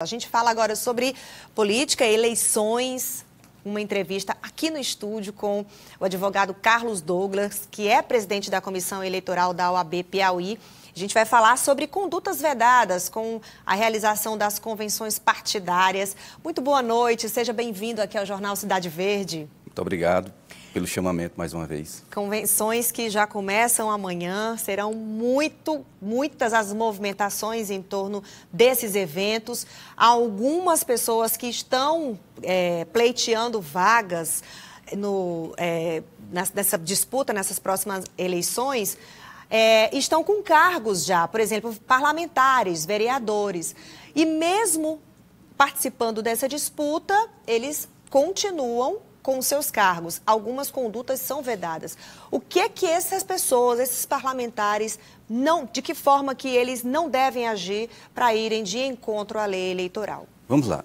A gente fala agora sobre política, eleições, uma entrevista aqui no estúdio com o advogado Carlos Douglas, que é presidente da Comissão Eleitoral da OAB Piauí. A gente vai falar sobre condutas vedadas com a realização das convenções partidárias. Muito boa noite, seja bem-vindo aqui ao Jornal Cidade Verde. Muito obrigado pelo chamamento mais uma vez. Convenções que já começam amanhã, serão muito, muitas as movimentações em torno desses eventos. Algumas pessoas que estão é, pleiteando vagas no, é, nessa disputa, nessas próximas eleições, é, estão com cargos já, por exemplo, parlamentares, vereadores. E mesmo participando dessa disputa, eles continuam com seus cargos. Algumas condutas são vedadas. O que é que essas pessoas, esses parlamentares, não, de que forma que eles não devem agir para irem de encontro à lei eleitoral? Vamos lá.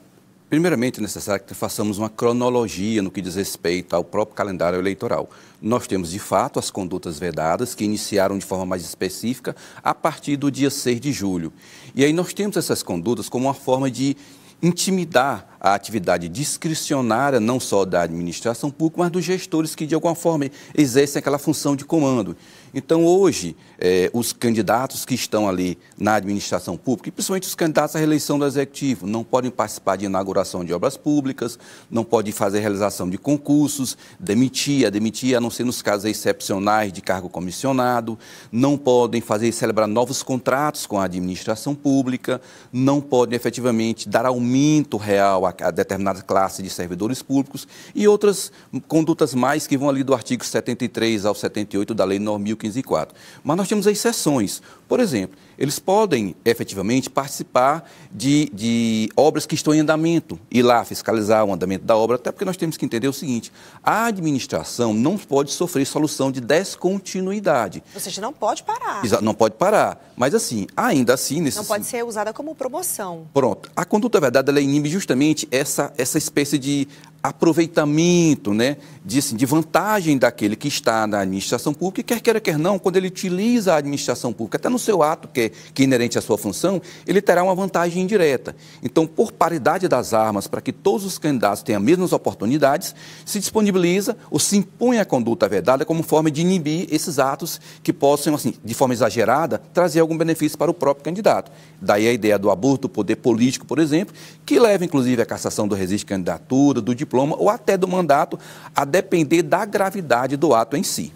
Primeiramente, é necessário que façamos uma cronologia no que diz respeito ao próprio calendário eleitoral. Nós temos, de fato, as condutas vedadas, que iniciaram de forma mais específica a partir do dia 6 de julho. E aí nós temos essas condutas como uma forma de intimidar a atividade discricionária, não só da administração pública, mas dos gestores que, de alguma forma, exercem aquela função de comando. Então, hoje, eh, os candidatos que estão ali na administração pública, e principalmente os candidatos à reeleição do Executivo, não podem participar de inauguração de obras públicas, não podem fazer realização de concursos, demitir, a demitir, a não ser nos casos excepcionais de cargo comissionado, não podem fazer celebrar novos contratos com a administração pública, não podem efetivamente dar aumento real a a, determinada classe de servidores públicos e outras condutas mais que vão ali do artigo 73 ao 78 da Lei 9.015.4. Mas nós temos exceções. Por exemplo, eles podem efetivamente participar de, de obras que estão em andamento, ir lá fiscalizar o andamento da obra, até porque nós temos que entender o seguinte: a administração não pode sofrer solução de descontinuidade. Ou seja, não pode parar. Exato, não pode parar. Mas assim, ainda assim. Nesse... Não pode ser usada como promoção. Pronto. A conduta verdade ela inibe justamente essa, essa espécie de aproveitamento, né, de, assim, de vantagem daquele que está na administração pública, quer queira, quer não, quando ele utiliza a administração pública, até no seu ato que é, que é inerente à sua função, ele terá uma vantagem indireta. Então, por paridade das armas, para que todos os candidatos tenham as mesmas oportunidades, se disponibiliza ou se impõe a conduta vedada como forma de inibir esses atos que possam, assim, de forma exagerada, trazer algum benefício para o próprio candidato. Daí a ideia do aborto do poder político, por exemplo, que leva, inclusive, à cassação do registro de candidatura, do diploma diploma ou até do mandato, a depender da gravidade do ato em si.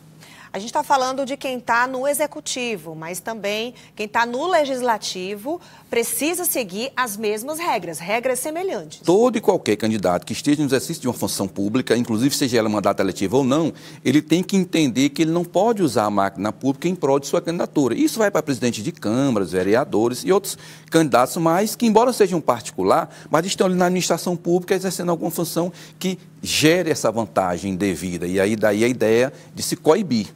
A gente está falando de quem está no executivo, mas também quem está no legislativo precisa seguir as mesmas regras, regras semelhantes. Todo e qualquer candidato que esteja no exercício de uma função pública, inclusive seja ela mandato eletivo ou não, ele tem que entender que ele não pode usar a máquina pública em prol de sua candidatura. Isso vai para presidente de câmaras, vereadores e outros candidatos mais que, embora sejam particular, mas estão ali na administração pública exercendo alguma função que gere essa vantagem devida. E aí daí a ideia de se coibir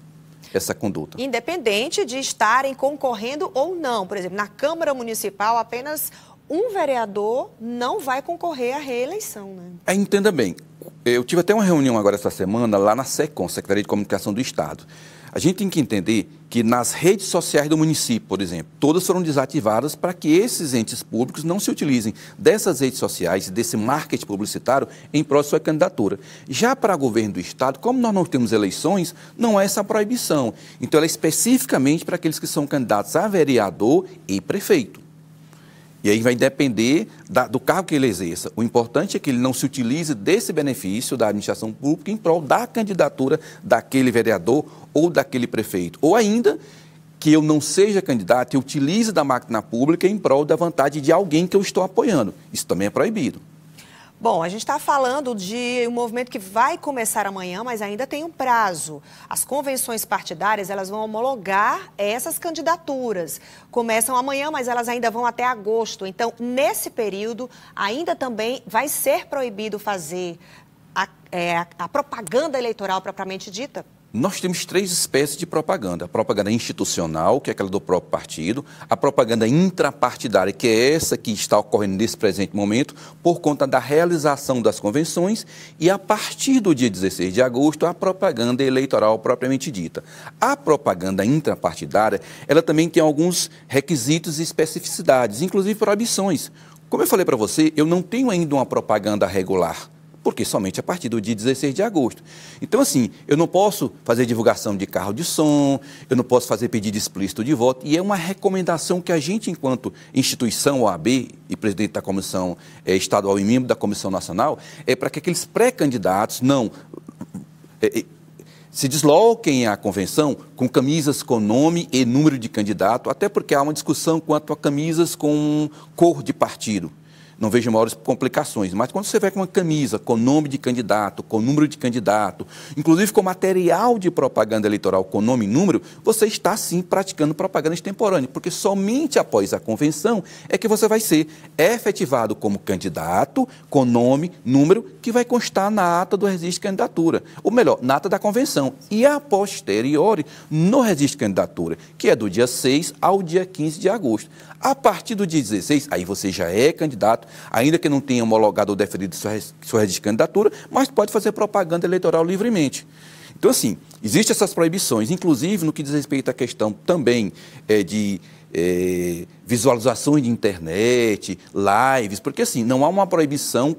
essa conduta. Independente de estarem concorrendo ou não. Por exemplo, na Câmara Municipal, apenas um vereador não vai concorrer à reeleição. Né? É, entenda bem. Eu tive até uma reunião agora essa semana lá na SECOM, Secretaria de Comunicação do Estado. A gente tem que entender que nas redes sociais do município, por exemplo, todas foram desativadas para que esses entes públicos não se utilizem dessas redes sociais, desse marketing publicitário em prol de sua candidatura. Já para o governo do Estado, como nós não temos eleições, não há essa proibição. Então, ela é especificamente para aqueles que são candidatos a vereador e prefeito. E aí vai depender da, do cargo que ele exerça. O importante é que ele não se utilize desse benefício da administração pública em prol da candidatura daquele vereador ou daquele prefeito. Ou ainda que eu não seja candidato e utilize da máquina pública em prol da vantagem de alguém que eu estou apoiando. Isso também é proibido. Bom, a gente está falando de um movimento que vai começar amanhã, mas ainda tem um prazo. As convenções partidárias elas vão homologar essas candidaturas. Começam amanhã, mas elas ainda vão até agosto. Então, nesse período, ainda também vai ser proibido fazer a, é, a propaganda eleitoral propriamente dita? Nós temos três espécies de propaganda: a propaganda institucional, que é aquela do próprio partido, a propaganda intrapartidária, que é essa que está ocorrendo nesse presente momento, por conta da realização das convenções, e a partir do dia 16 de agosto, a propaganda eleitoral propriamente dita. A propaganda intrapartidária, ela também tem alguns requisitos e especificidades, inclusive proibições. Como eu falei para você, eu não tenho ainda uma propaganda regular porque somente a partir do dia 16 de agosto. Então, assim, eu não posso fazer divulgação de carro de som, eu não posso fazer pedido explícito de voto, e é uma recomendação que a gente, enquanto instituição OAB e presidente da comissão é, estadual e membro da comissão nacional, é para que aqueles pré-candidatos não. É, se desloquem à convenção com camisas com nome e número de candidato, até porque há uma discussão quanto a camisas com cor de partido não vejo maiores complicações. Mas quando você vai com uma camisa com nome de candidato, com número de candidato, inclusive com material de propaganda eleitoral com nome e número, você está sim praticando propaganda extemporânea, porque somente após a convenção é que você vai ser efetivado como candidato com nome, número, que vai constar na ata do registro de candidatura. Ou melhor, na ata da convenção. E a posteriori no registro de candidatura, que é do dia 6 ao dia 15 de agosto. A partir do dia 16, aí você já é candidato, ainda que não tenha homologado ou deferido sua, sua candidatura, mas pode fazer propaganda eleitoral livremente. Então, assim, existem essas proibições, inclusive no que diz respeito à questão também é, de é, visualizações de internet, lives, porque, assim, não há uma proibição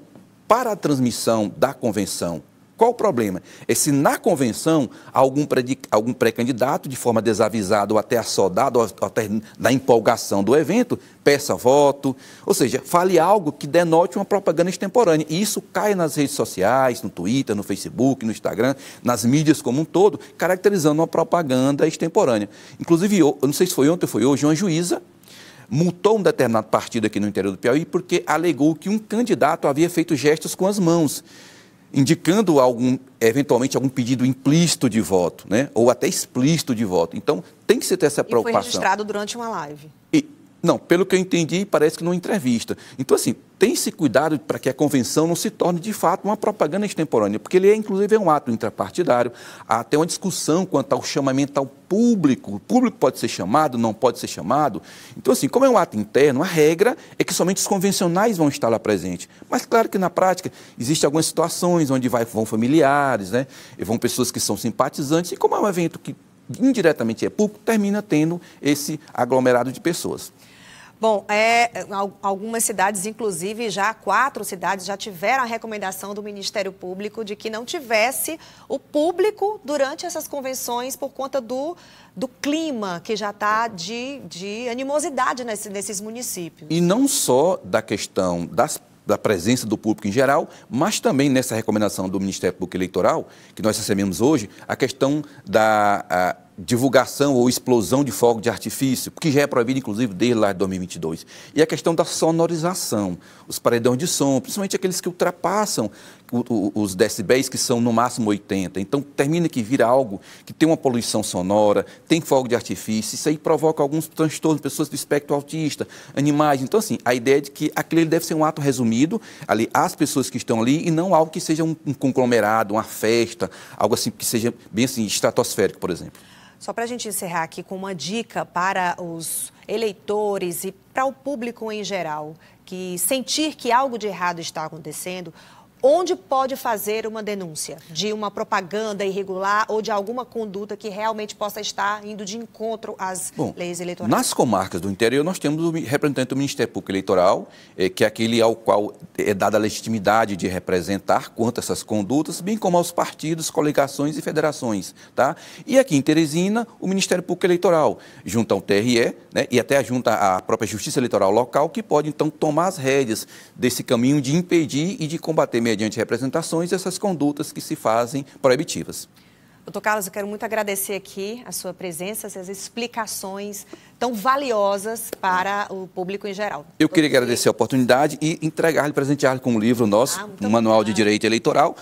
para a transmissão da convenção qual o problema? É se na convenção algum, algum pré-candidato, de forma desavisada ou até assodado, ou até na empolgação do evento, peça voto, ou seja, fale algo que denote uma propaganda extemporânea. E isso cai nas redes sociais, no Twitter, no Facebook, no Instagram, nas mídias como um todo, caracterizando uma propaganda extemporânea. Inclusive, eu não sei se foi ontem ou foi hoje, uma juíza multou um determinado partido aqui no interior do Piauí porque alegou que um candidato havia feito gestos com as mãos indicando algum, eventualmente algum pedido implícito de voto, né? ou até explícito de voto. Então, tem que se ter essa preocupação. E foi registrado durante uma live. E, não, pelo que eu entendi, parece que numa entrevista. Então, assim, tem-se cuidado para que a convenção não se torne, de fato, uma propaganda extemporânea, porque ele é, inclusive, é um ato intrapartidário. Há até uma discussão quanto ao chamamento ao público. O público pode ser chamado, não pode ser chamado. Então, assim, como é um ato interno, a regra é que somente os convencionais vão estar lá presentes. Mas, claro que, na prática, existem algumas situações onde vai, vão familiares, né? E vão pessoas que são simpatizantes, e como é um evento que indiretamente é público, termina tendo esse aglomerado de pessoas. Bom, é, algumas cidades, inclusive já quatro cidades, já tiveram a recomendação do Ministério Público de que não tivesse o público durante essas convenções por conta do, do clima que já está de, de animosidade nesse, nesses municípios. E não só da questão das da presença do público em geral, mas também nessa recomendação do Ministério Público Eleitoral, que nós recebemos hoje, a questão da a, divulgação ou explosão de fogo de artifício, que já é proibido, inclusive, desde lá de 2022. E a questão da sonorização, os paredões de som, principalmente aqueles que ultrapassam os decibéis, que são no máximo 80. Então, termina que vira algo que tem uma poluição sonora, tem fogo de artifício, isso aí provoca alguns transtornos, pessoas do espectro autista, animais. Então, assim, a ideia é de que aquele deve ser um ato resumido, ali, às pessoas que estão ali, e não algo que seja um, um conglomerado, uma festa, algo assim que seja bem assim, estratosférico, por exemplo. Só para a gente encerrar aqui com uma dica para os eleitores e para o público em geral, que sentir que algo de errado está acontecendo, onde pode fazer uma denúncia de uma propaganda irregular ou de alguma conduta que realmente possa estar indo de encontro às Bom, leis eleitorais? Nas comarcas do interior, nós temos o representante do Ministério Público Eleitoral, é, que é aquele ao qual é dada a legitimidade de representar quanto a essas condutas, bem como aos partidos, coligações e federações. Tá? E aqui em Teresina, o Ministério Público Eleitoral, junto ao TRE né, e até junto à própria Justiça Eleitoral Local, que pode então tomar as rédeas desse caminho de impedir e de combater mediante representações, essas condutas que se fazem proibitivas. Doutor Carlos, eu quero muito agradecer aqui a sua presença, essas explicações tão valiosas para o público em geral. Eu queria agradecer a oportunidade e entregar-lhe, presentear-lhe com um livro nosso, ah, um Manual de Direito Eleitoral,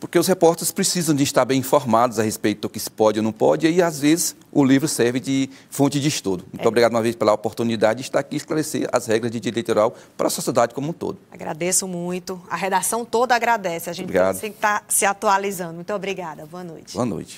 porque os repórteres precisam de estar bem informados a respeito do que se pode ou não pode, e às vezes o livro serve de fonte de estudo. Muito é. obrigado uma vez pela oportunidade de estar aqui e esclarecer as regras de direito eleitoral para a sociedade como um todo. Agradeço muito. A redação toda agradece. A gente obrigado. tem que estar se atualizando. Muito obrigada. Boa noite. Boa noite.